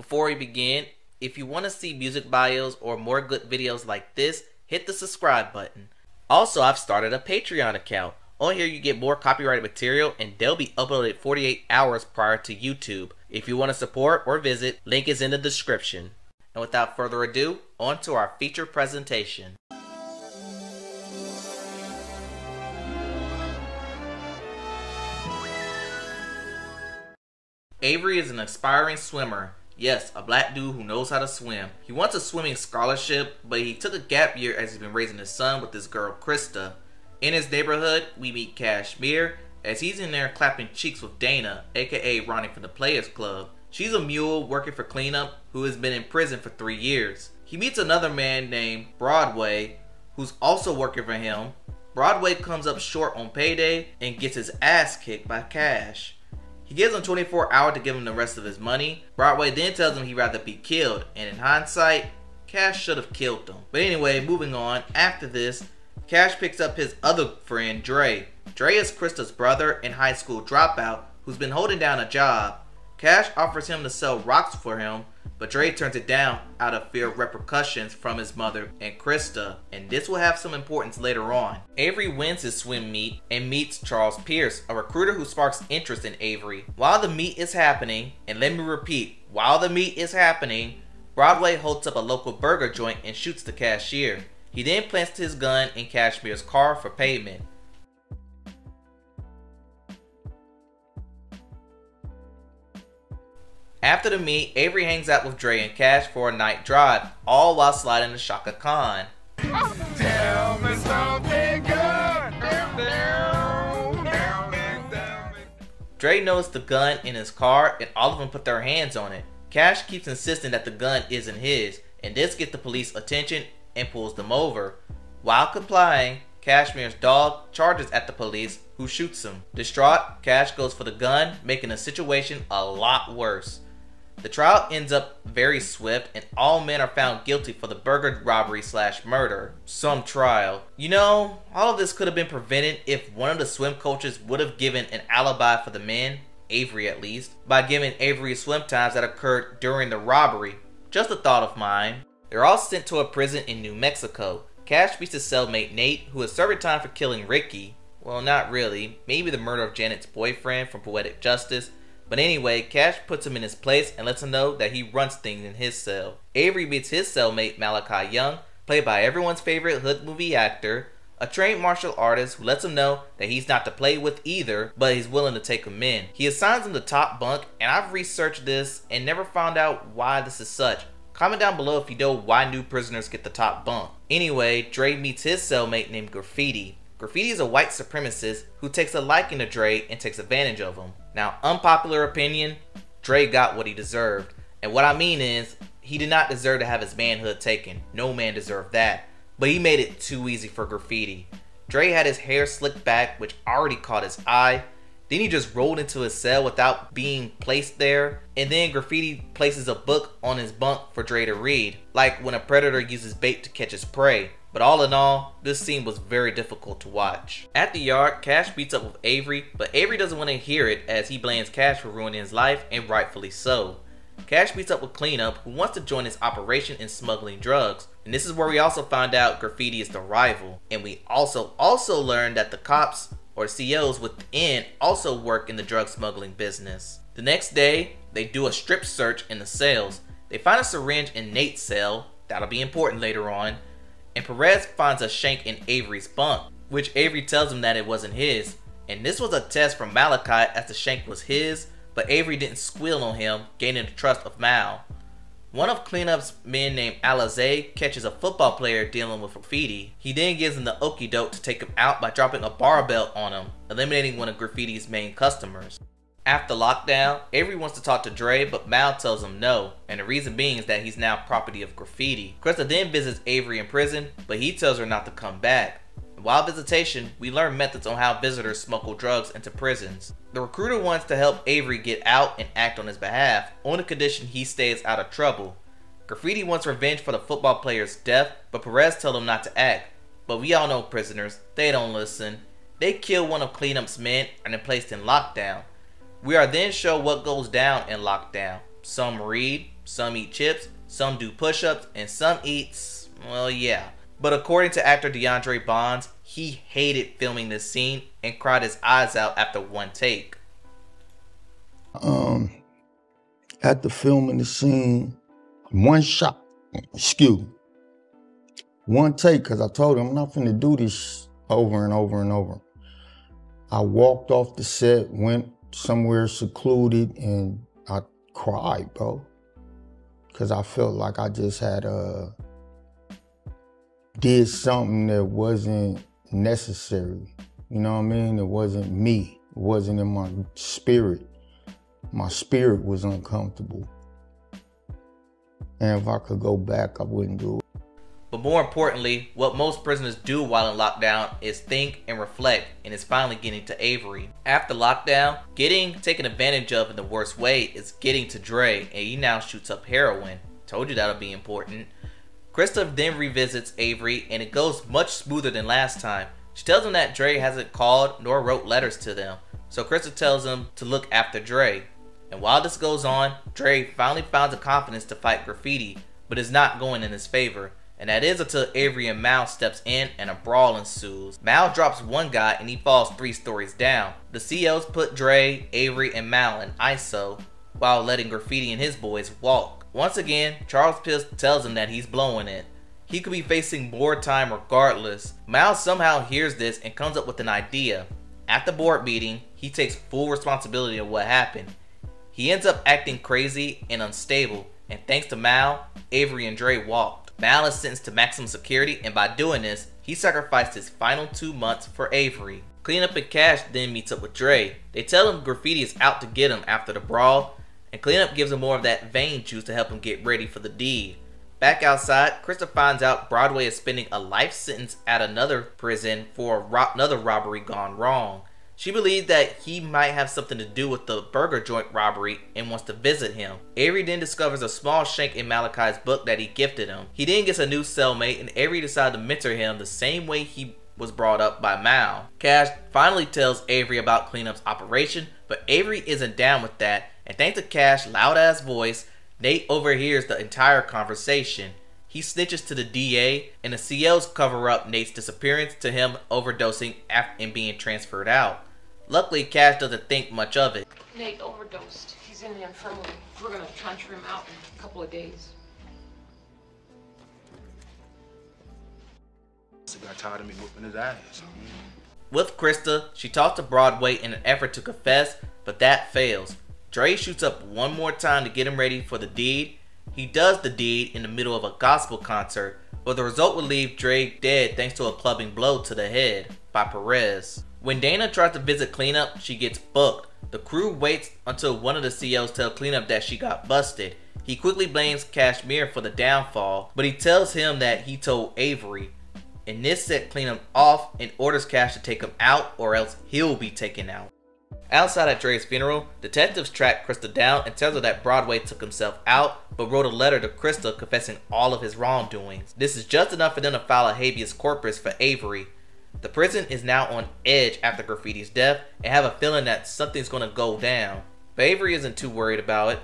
before we begin, if you want to see music bios or more good videos like this, hit the subscribe button. Also, I've started a Patreon account. On here, you get more copyrighted material and they'll be uploaded 48 hours prior to YouTube. If you want to support or visit, link is in the description. And without further ado, on to our feature presentation. Avery is an aspiring swimmer. Yes, a black dude who knows how to swim. He wants a swimming scholarship, but he took a gap year as he's been raising his son with his girl Krista. In his neighborhood, we meet Cashmere as he's in there clapping cheeks with Dana, aka Ronnie from the Players Club. She's a mule working for cleanup who has been in prison for three years. He meets another man named Broadway who's also working for him. Broadway comes up short on payday and gets his ass kicked by Cash. He gives him 24 hours to give him the rest of his money. Broadway then tells him he'd rather be killed, and in hindsight, Cash should have killed him. But anyway, moving on, after this, Cash picks up his other friend, Dre. Dre is Krista's brother and high school dropout who's been holding down a job. Cash offers him to sell rocks for him, but Dre turns it down out of fear of repercussions from his mother and Krista, and this will have some importance later on. Avery wins his swim meet and meets Charles Pierce, a recruiter who sparks interest in Avery. While the meet is happening, and let me repeat, while the meet is happening, Broadway holds up a local burger joint and shoots the cashier. He then plants his gun in Cashmere's car for payment. After the meet, Avery hangs out with Dre and Cash for a night drive, all while sliding to Chaka Khan. Tell me something good. Dre knows the gun in his car and all of them put their hands on it. Cash keeps insisting that the gun isn't his, and this gets the police attention and pulls them over. While complying, Cashmere's dog charges at the police, who shoots him. Distraught, Cash goes for the gun, making the situation a lot worse. The trial ends up very swift, and all men are found guilty for the burger robbery slash murder. Some trial. You know, all of this could have been prevented if one of the swim coaches would have given an alibi for the men, Avery at least, by giving Avery swim times that occurred during the robbery. Just a thought of mine. They're all sent to a prison in New Mexico. Cash meets his cellmate Nate, who is serving time for killing Ricky. Well, not really. Maybe the murder of Janet's boyfriend from Poetic Justice but anyway, Cash puts him in his place and lets him know that he runs things in his cell. Avery meets his cellmate Malachi Young, played by everyone's favorite hood movie actor, a trained martial artist who lets him know that he's not to play with either, but he's willing to take him in. He assigns him the top bunk, and I've researched this and never found out why this is such. Comment down below if you know why new prisoners get the top bunk. Anyway, Dre meets his cellmate named Graffiti. Graffiti is a white supremacist who takes a liking to Dre and takes advantage of him. Now, unpopular opinion, Dre got what he deserved. And what I mean is, he did not deserve to have his manhood taken. No man deserved that. But he made it too easy for Graffiti. Dre had his hair slicked back, which already caught his eye. Then he just rolled into his cell without being placed there. And then Graffiti places a book on his bunk for Dre to read, like when a predator uses bait to catch his prey. But all in all, this scene was very difficult to watch. At the yard, Cash beats up with Avery, but Avery doesn't want to hear it as he blames Cash for ruining his life, and rightfully so. Cash beats up with Cleanup, who wants to join his operation in smuggling drugs. And this is where we also find out Graffiti is the rival. And we also also learned that the cops, or COs within, also work in the drug smuggling business. The next day, they do a strip search in the cells. They find a syringe in Nate's cell, that'll be important later on, and Perez finds a shank in Avery's bunk, which Avery tells him that it wasn't his. And this was a test from Malachi as the shank was his, but Avery didn't squeal on him, gaining the trust of Mal. One of Cleanup's men named Alize catches a football player dealing with graffiti. He then gives him the okie doke to take him out by dropping a barbell on him, eliminating one of graffiti's main customers. After lockdown, Avery wants to talk to Dre, but Mal tells him no, and the reason being is that he's now property of Graffiti. Krista then visits Avery in prison, but he tells her not to come back. While visitation, we learn methods on how visitors smuggle drugs into prisons. The recruiter wants to help Avery get out and act on his behalf, on the condition he stays out of trouble. Graffiti wants revenge for the football player's death, but Perez tells him not to act. But we all know prisoners, they don't listen. They kill one of Cleanup's men and are placed in lockdown. We are then shown what goes down in lockdown. Some read, some eat chips, some do push ups, and some eats, well, yeah. But according to actor De'Aundre Bonds, he hated filming this scene and cried his eyes out after one take. Um, the filming the scene, one shot, excuse, me, one take, because I told him I'm not to do this over and over and over. I walked off the set, went somewhere secluded, and I cried, bro. Because I felt like I just had uh, did something that wasn't necessary. You know what I mean? It wasn't me. It wasn't in my spirit. My spirit was uncomfortable. And if I could go back, I wouldn't do it. But more importantly, what most prisoners do while in lockdown is think and reflect, and it's finally getting to Avery. After lockdown, getting taken advantage of in the worst way is getting to Dre, and he now shoots up heroin. Told you that'll be important. Krista then revisits Avery, and it goes much smoother than last time. She tells him that Dre hasn't called nor wrote letters to them, so Krista tells him to look after Dre. And while this goes on, Dre finally finds the confidence to fight graffiti, but is not going in his favor. And that is until Avery and Mal steps in and a brawl ensues. Mal drops one guy and he falls three stories down. The COs put Dre, Avery, and Mal in ISO while letting Graffiti and his boys walk. Once again, Charles Pitts tells him that he's blowing it. He could be facing more time regardless. Mal somehow hears this and comes up with an idea. At the board meeting, he takes full responsibility of what happened. He ends up acting crazy and unstable, and thanks to Mal, Avery and Dre walked. Mal is sentenced to maximum security, and by doing this, he sacrificed his final two months for Avery. Cleanup and Cash then meets up with Dre. They tell him Graffiti is out to get him after the brawl, and Cleanup gives him more of that vein juice to help him get ready for the deed. Back outside, Krista finds out Broadway is spending a life sentence at another prison for ro another robbery gone wrong. She believes that he might have something to do with the burger joint robbery and wants to visit him. Avery then discovers a small shank in Malachi's book that he gifted him. He then gets a new cellmate and Avery decides to mentor him the same way he was brought up by Mal. Cash finally tells Avery about cleanup's operation, but Avery isn't down with that, and thanks to Cash's loud ass voice, Nate overhears the entire conversation. He snitches to the DA, and the CLs cover up Nate's disappearance to him overdosing and being transferred out. Luckily, Cash doesn't think much of it. Nate overdosed. He's in the infirmary. We're gonna transfer him out in a couple of days. So got tired of me whooping his ass. With Krista, she talks to Broadway in an effort to confess, but that fails. Dre shoots up one more time to get him ready for the deed. He does the deed in the middle of a gospel concert, but the result would leave Dre dead thanks to a clubbing blow to the head by Perez. When Dana tries to visit Cleanup, she gets booked. The crew waits until one of the COs tells Cleanup that she got busted. He quickly blames Cashmere for the downfall, but he tells him that he told Avery. And this set Cleanup off and orders Cash to take him out or else he'll be taken out. Outside at Dre's funeral, detectives track Krista down and tells her that Broadway took himself out, but wrote a letter to Krista confessing all of his wrongdoings. This is just enough for them to file a habeas corpus for Avery, the prison is now on edge after Graffiti's death and have a feeling that something's to go down. But Avery isn't too worried about it.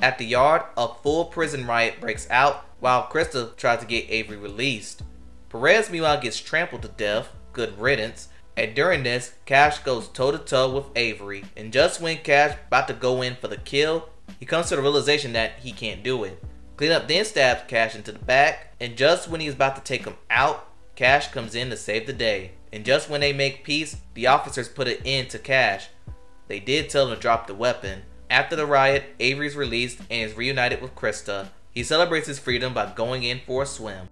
At the yard, a full prison riot breaks out while Krista tries to get Avery released. Perez meanwhile gets trampled to death, good riddance, and during this, Cash goes toe to toe with Avery. And just when Cash about to go in for the kill, he comes to the realization that he can't do it. Cleanup then stabs Cash into the back, and just when he's about to take him out, Cash comes in to save the day. And just when they make peace, the officers put an end to Cash. They did tell him to drop the weapon. After the riot, Avery's released and is reunited with Krista. He celebrates his freedom by going in for a swim.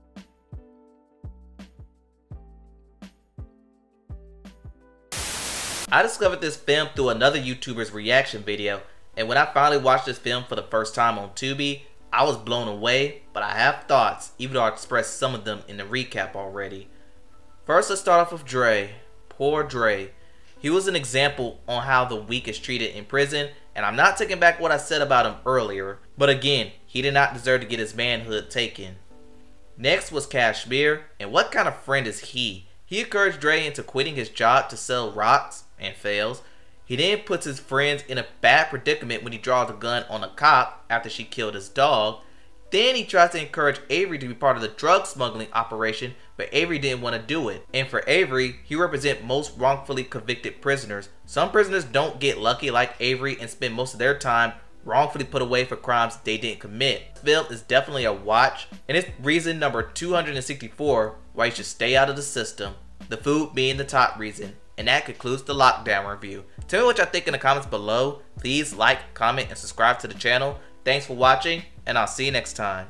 I discovered this film through another YouTuber's reaction video, and when I finally watched this film for the first time on Tubi, I was blown away, but I have thoughts, even though I expressed some of them in the recap already. First, let's start off with Dre. Poor Dre. He was an example on how the weak is treated in prison, and I'm not taking back what I said about him earlier, but again, he did not deserve to get his manhood taken. Next was Cashmere, and what kind of friend is he? He encouraged Dre into quitting his job to sell rocks, and fails. He then puts his friends in a bad predicament when he draws a gun on a cop after she killed his dog. Then he tries to encourage Avery to be part of the drug smuggling operation, but Avery didn't want to do it. And for Avery, he represents most wrongfully convicted prisoners. Some prisoners don't get lucky like Avery and spend most of their time wrongfully put away for crimes they didn't commit. This film is definitely a watch, and it's reason number 264 why you should stay out of the system. The food being the top reason. And that concludes the lockdown review. Tell me what y'all think in the comments below. Please like, comment, and subscribe to the channel. Thanks for watching, and I'll see you next time.